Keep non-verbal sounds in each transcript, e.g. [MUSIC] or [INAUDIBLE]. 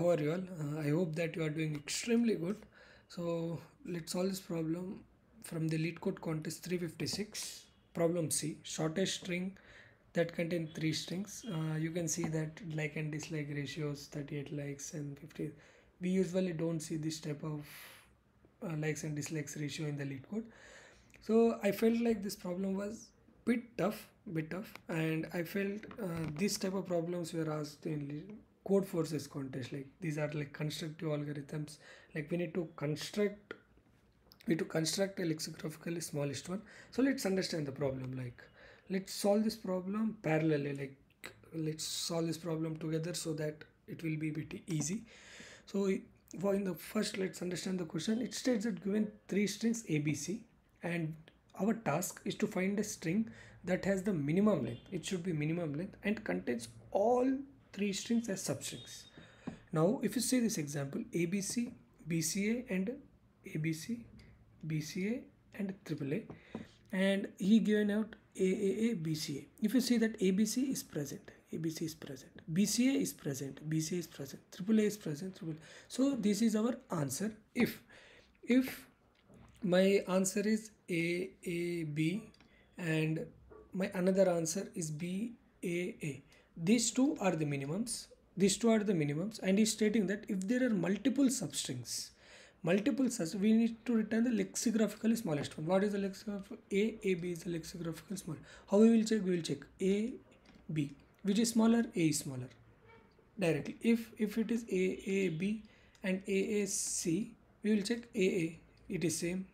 how are you all? Uh, I hope that you are doing extremely good. So let's solve this problem from the LeetCode contest 356. Problem C, shortest string that contain three strings. Uh, you can see that like and dislike ratios 38 likes and 50. We usually don't see this type of uh, likes and dislikes ratio in the LeetCode. So I felt like this problem was bit tough, bit tough, and I felt uh, this type of problems were asked in Codeforces contest. Like these are like constructive algorithms. Like we need to construct, we need to construct a lexicographically smallest one. So let's understand the problem. Like let's solve this problem parallelly. Like let's solve this problem together so that it will be a bit easy. So for in the first, let's understand the question. It states that given three strings ABC and our task is to find a string that has the minimum length it should be minimum length and contains all three strings as substrings. Now if you see this example abc bca and abc bca and aaa and he given out aaa bca if you see that abc is present abc is present bca is present bca is present aaa is present AAA. so this is our answer. If if my answer is a a b and my another answer is b a a these two are the minimums. These two are the minimums. And he's stating that if there are multiple substrings multiple such we need to return the lexicographically smallest one. What is the lexicographical a a b is the lexicographical small. How we will check? We will check a b. Which is smaller? A is smaller. Directly. If if it is a a b and a a c we will check a a. It is same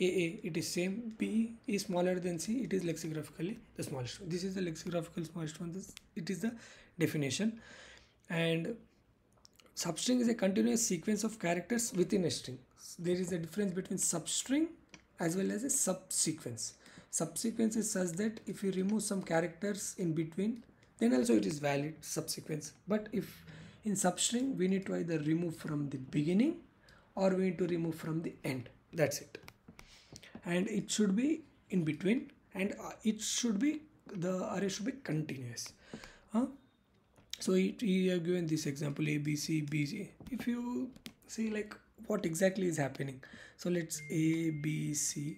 AA it is same B is smaller than C it is lexicographically the smallest one. This is the lexicographical smallest one this it is the definition and substring is a continuous sequence of characters within a string. There is a difference between substring as well as a subsequence. Subsequence is such that if you remove some characters in between then also it is valid subsequence but if in substring we need to either remove from the beginning or we need to remove from the end that's it and it should be in between and uh, it should be the array should be continuous huh? so it, you have given this example a b c b c if you see like what exactly is happening. So let's a b c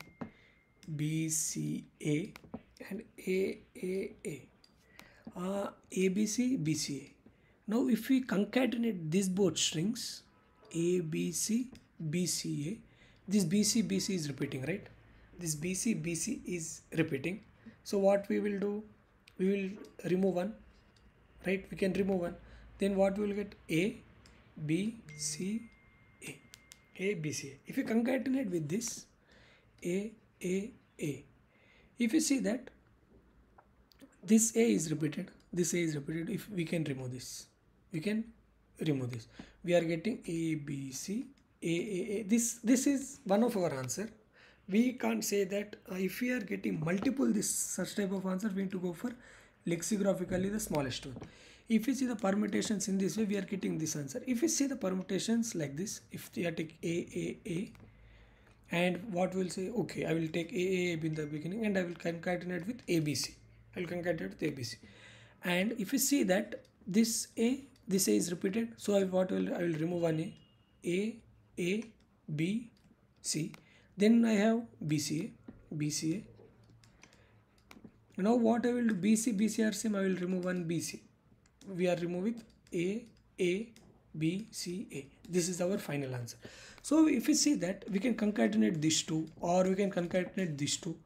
b c a and a a a. Uh, a b c b c a. Now if we concatenate these both strings a b c b c a this b c b c is repeating right this BC BC is repeating. So what we will do? We will remove one right? We can remove one. Then what we will get? A B C A. A B C A. If you concatenate with this A A A. If you see that this A is repeated this A is repeated if we can remove this. We can remove this. We are getting A B C A A A. This this is one of our answer we can't say that uh, if we are getting multiple this such type of answer we need to go for lexicographically the smallest one. If you see the permutations in this way we are getting this answer. If you see the permutations like this if we are take a a a and what will say okay i will take a a a in the beginning and i will concatenate with abc i will concatenate with abc and if you see that this a this a is repeated so I, what will i will remove one a a a b c then I have BCA BCA now what I will do BC BC same I will remove one BC we are removing A A B C A. This is our final answer. So if you see that we can concatenate these two or we can concatenate these two.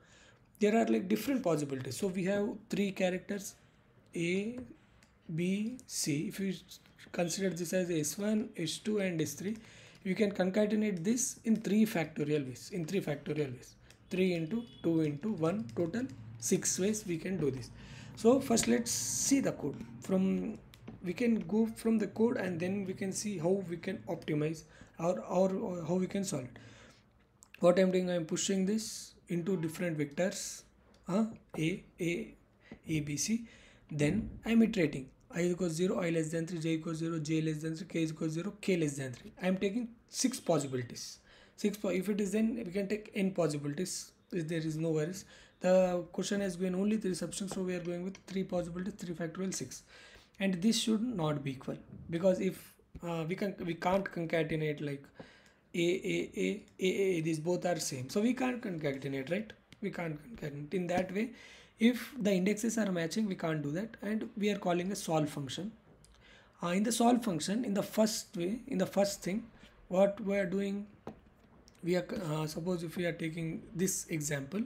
There are like different possibilities. So we have three characters A B C. If you consider this as S1 S2 and S3 you can concatenate this in 3 factorial ways in 3 factorial ways. 3 into 2 into 1 total 6 ways we can do this. So first let's see the code. From we can go from the code and then we can see how we can optimize or, or, or how we can solve it. What i'm doing i'm pushing this into different vectors uh, a a a b c. Then i'm iterating i equals 0 i less than 3 j equals 0 j less than 3 k is equals 0 k less than 3 i am taking six possibilities. Six po if it is n we can take n possibilities. If there is no worries. The question has given only three substrings so we are going with three possibilities 3 factorial 6 and this should not be equal. Because if uh, we can we can't concatenate like a a a a a these both are same. So we can't concatenate right? We can't concatenate. In that way if the indexes are matching we can't do that. And we are calling a solve function. Uh, in the solve function in the first way in the first thing what we are doing we are uh, suppose if we are taking this example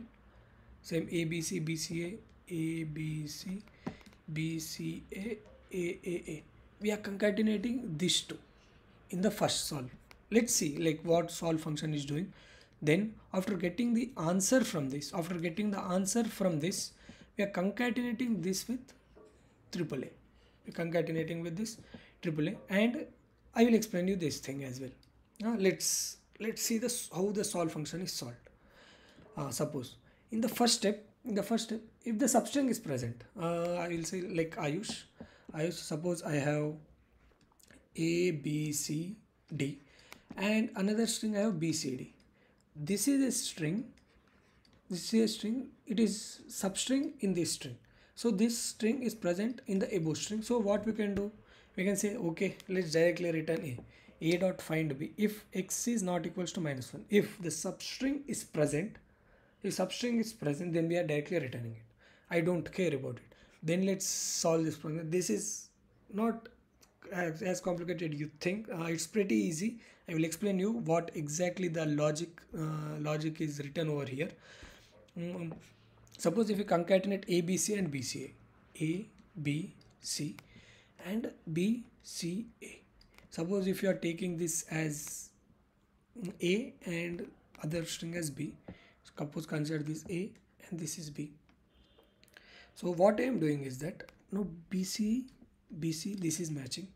same a b c b c a a b c b c a a a a. We are concatenating these two in the first solve. Let's see like what solve function is doing. Then after getting the answer from this after getting the answer from this we are concatenating this with AAA we're concatenating with this AAA and I will explain you this thing as well. Now let's let's see this how the solve function is solved. Uh, suppose in the first step in the first step if the substring is present uh, I will say like Ayush. Ayush suppose I have A B C D. And another string I have B C D. This is a string this is a string it is substring in this string. So this string is present in the above string. So what we can do? We can say okay let's directly return a. A dot find b. If x is not equals to minus 1 if the substring is present if substring is present then we are directly returning it. I don't care about it. Then let's solve this problem. This is not as, as complicated you think. Uh, it's pretty easy. I will explain you what exactly the logic uh, logic is written over here mm, suppose if you concatenate a b c and b c a b c and b c a. Suppose if you are taking this as a and other string as b suppose consider this a and this is b. So what i am doing is that now bc bc this is matching.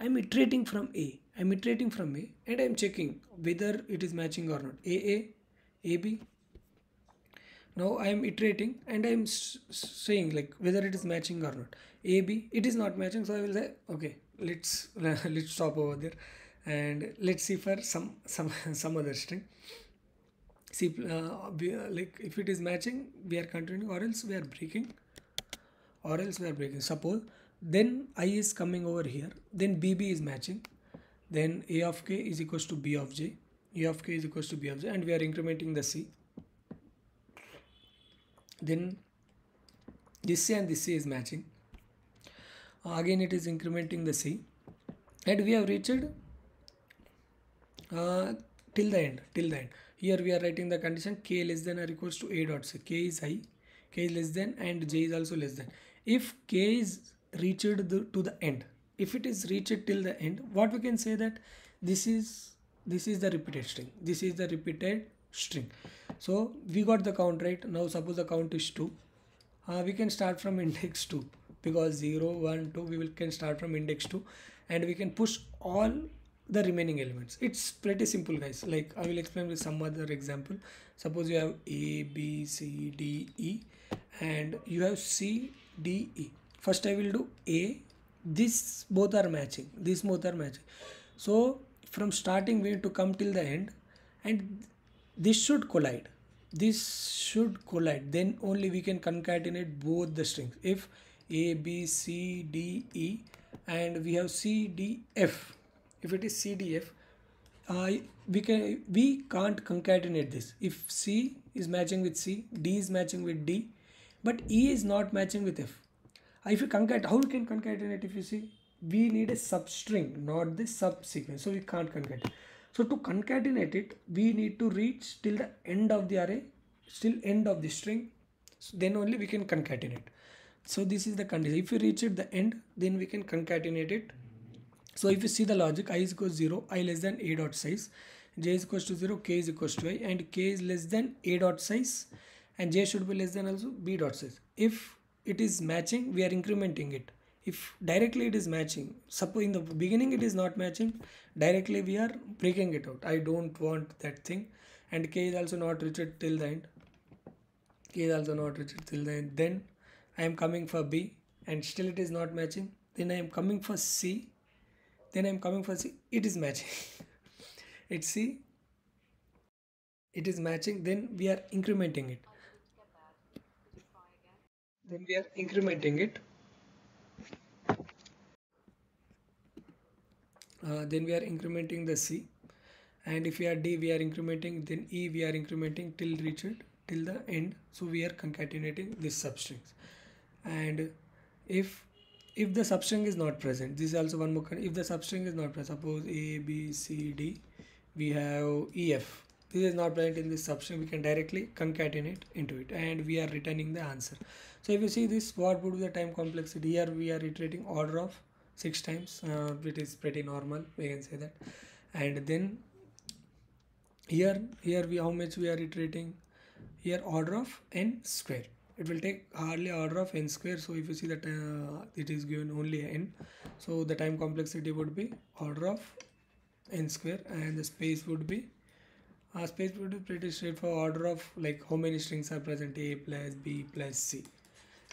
I am iterating from a. I am iterating from a and i am checking whether it is matching or not. A a a b now i am iterating and i am saying like whether it is matching or not. A b it is not matching so i will say okay let's [LAUGHS] let's stop over there. And let's see for some some [LAUGHS] some other string. See uh, uh, like if it is matching we are continuing or else we are breaking or else we are breaking. Suppose then i is coming over here then bb is matching then a of k is equals to b of j a of k is equals to b of j and we are incrementing the c then this c and this c is matching. Uh, again it is incrementing the c. And we have reached uh, till the end till the end. Here we are writing the condition k less than or equals to a dot. C k is high k is less than and j is also less than. If k is reached the, to the end if it is reached till the end what we can say that this is this is the repeated string. This is the repeated string so we got the count right. Now suppose the count is 2 uh, we can start from index 2 because 0 1 2 we will can start from index 2 and we can push all the remaining elements. It's pretty simple guys. Like i will explain with some other example. Suppose you have a b c d e. And you have c d e. First i will do a. This both are matching. These both are matching. So from starting we need to come till the end. And this should collide this should collide then only we can concatenate both the strings. If a b c d e and we have c d f. If it is c d f uh, we can we can't concatenate this. If c is matching with c d is matching with d but e is not matching with f. Uh, if you concatenate how we can concatenate if you see? We need a substring not the subsequence so we can't concatenate so to concatenate it we need to reach till the end of the array still end of the string. So then only we can concatenate. So this is the condition. If we reach it the end then we can concatenate it. So if you see the logic i is equals 0 i less than a dot size j is equals to 0 k is equals to i and k is less than a dot size and j should be less than also b dot size. If it is matching we are incrementing it if directly it is matching suppose in the beginning it is not matching directly we are breaking it out. I don't want that thing. And k is also not reached till the end. K is also not reached till the end. Then i am coming for b and still it is not matching. Then i am coming for c. Then i'm coming for c. It is matching. [LAUGHS] It's c. It is matching. Then we are incrementing it. Then we are incrementing it uh, then we are incrementing the c. And if we are d we are incrementing then e we are incrementing till reach it till the end. So we are concatenating these substrings. And if if the substring is not present this is also one more if the substring is not present suppose a b c d we have ef this is not present in this substring we can directly concatenate into it. And we are returning the answer. So if you see this what would be the time complexity? Here we are iterating order of six times uh, it is pretty normal we can say that. And then here here we how much we are iterating? Here order of n square. It will take hardly order of n square so if you see that uh, it is given only n so the time complexity would be order of n square and the space would be uh, space would be pretty straightforward order of like how many strings are present a plus b plus c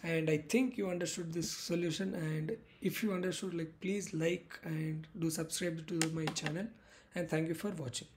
and i think you understood this solution. And if you understood like please like and do subscribe to my channel. And thank you for watching